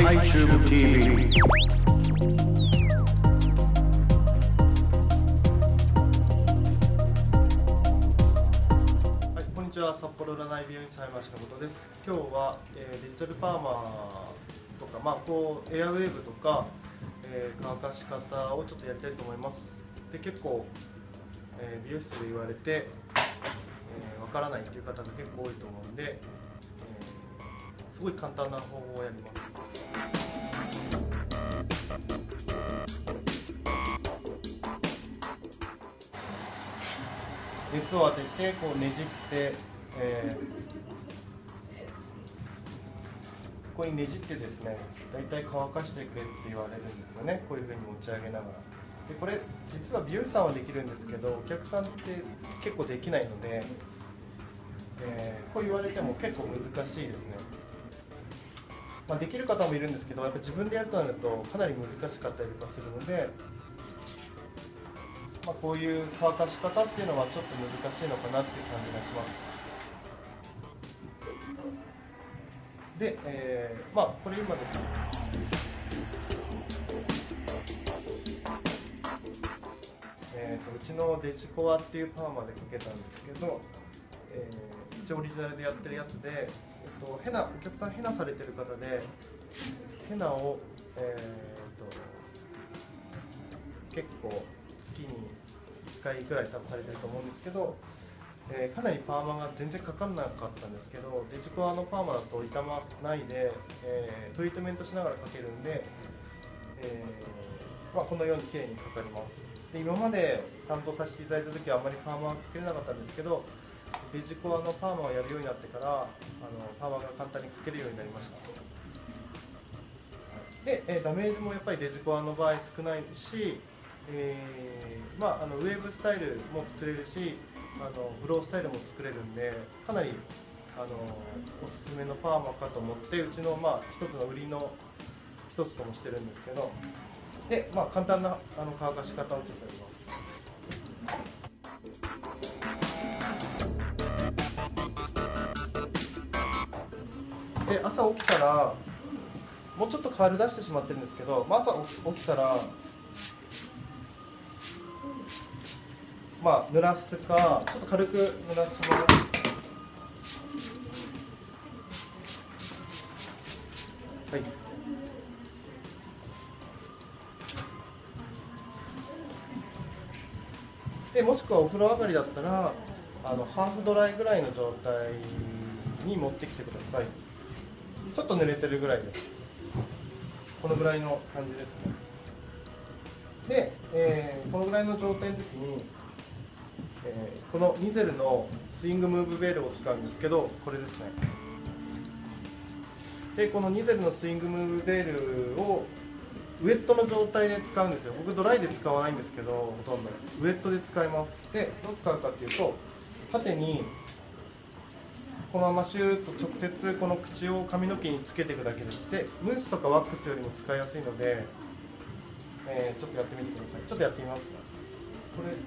iTubeTV はい、こんにちは。札幌占い美容師さやましのことです。今日は、えーデジタルパーマとかまあこうエアウェーブとか、えー乾かし方をちょっとやりたいと思います。で結構、えー美容室で言われてわ、えーわからないという方が結構多いと思うんで、すごい簡単な方法をやります熱を当ててこうねじって、えーここにねじってですね大体乾かしてくれって言われるんですよね。こういうふうに持ち上げながらでこれ実は美容師さんはできるんですけどお客さんって結構できないので、えーこう言われても結構難しいですね。まあ、できる方もいるんですけどやっぱ自分でやるとなるとかなり難しかったりとかするので、まあ、こういう乾かし方っていうのはちょっと難しいのかなっていう感じがします。で、えーまあこれ今ですね。えーとうちのデジコアっていうパーマでかけたんですけど、えー一応オリジナルでやってるやつで、と、ヘナお客さんヘナされてる方でヘナを、えーと結構月に1回ぐらい多分されてると思うんですけど、えーかなりパーマが全然かかんなかったんですけどデジコアのパーマだと傷まないで、えートリートメントしながらかけるんで、えーまあ、このように綺麗にかかります。で今まで担当させていただいた時はあまりパーマはかけれなかったんですけどデジコアのパーマをやるようになってからあのパーマが簡単にかけるようになりました。で、えダメージもやっぱりデジコアの場合少ないし、えーまあ、あのウェーブスタイルも作れるしあのブロースタイルも作れるんでかなりあのおすすめのパーマかと思ってうちの、まあ、一つの売りの一つともしてるんですけどで、まあ、簡単なあの乾かし方をちょっとやります。で朝起きたらもうちょっとカール出してしまってるんですけど、まあ、朝起きたらまあ濡らすかちょっと軽く濡らします。はい。でもしくはお風呂上がりだったらあのハーフドライぐらいの状態に持ってきてください。ちょっと濡れてるぐらいです。このぐらいの感じですね。で、えーこのぐらいの状態の時に、えーこのニゼルのスイングムーブベールを使うんですけどこれですね。でこのニゼルのスイングムーブベールをウェットの状態で使うんですよ。僕ドライで使わないんですけどほとんど。ウェットで使います。でどう使うかっていうと縦にこのままシューッと直接この口を髪の毛につけていくだけですでムースとかワックスよりも使いやすいので、えーちょっとやってみてください。ちょっとやってみますこれでこ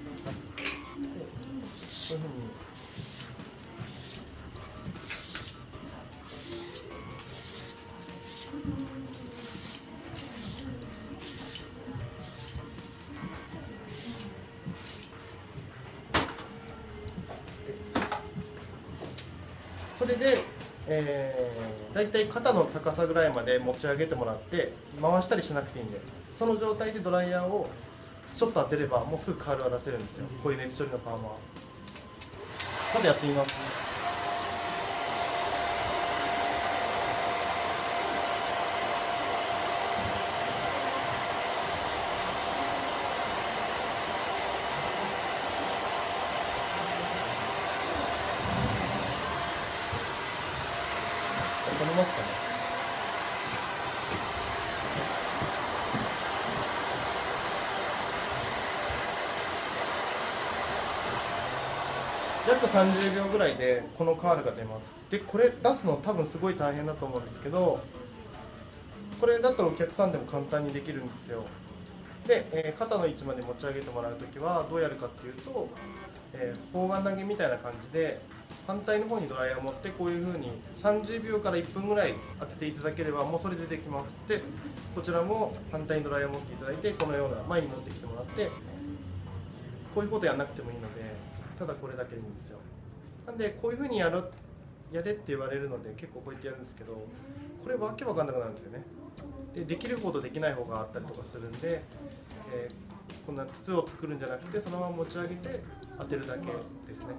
ういうふうに。それで、えー、大体肩の高さぐらいまで持ち上げてもらって回したりしなくていいんでその状態でドライヤーをちょっと当てればもうすぐカールは出せるんですよ。こういう熱処理のパーマは。まずやってみます。ますかね約30秒ぐらいでこのカールが出ますでこれ出すの多分すごい大変だと思うんですけどこれだったらお客さんでも簡単にできるんですよ。で、えー肩の位置まで持ち上げてもらうときはどうやるかっていうと、えー、砲丸投げみたいな感じで反対の方にドライヤーを持ってこういう風に30秒から1分ぐらい当てていただければもうそれでできます。でこちらも反対にドライヤーを持っていただいてこのような前に持ってきてもらってこういうことやらなくてもいいのでただこれだけでいいんですよ。なんでこういう風にやるやれって言われるので結構こうやってやるんですけどこれわけわかんなくなるんですよね。でできるほどできない方があったりとかするんで、えーこんな筒を作るんじゃなくてそのまま持ち上げて当てるだけですね。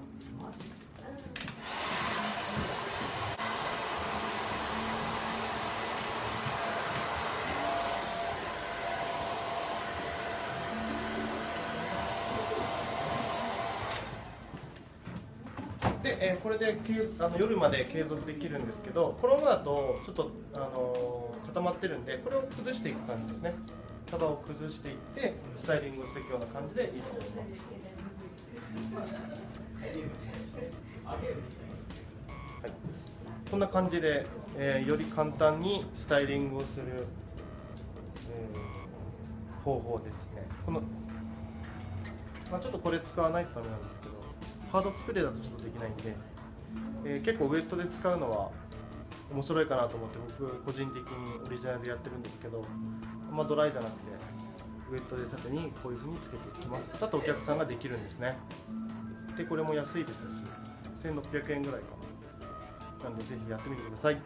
で、えーこれであの夜まで継続できるんですけどこのままだとちょっと、あのー固まってるんでこれを崩していく感じですね。束を崩していってスタイリングしていくような感じでいいと思います、はい、こんな感じで、えーより簡単にスタイリングをする、えー方法ですね。このまあ、ちょっとこれ使わないとダメなんですけど。ハードスプレーだとちょっとできないんで、えー結構ウェットで使うのは面白いかなと思って僕個人的にオリジナルでやってるんですけどあんまドライじゃなくてウェットで縦にこういう風につけていきます。だとお客さんができるんですね。でこれも安いですし1600円ぐらいかな。なんでぜひやってみてください。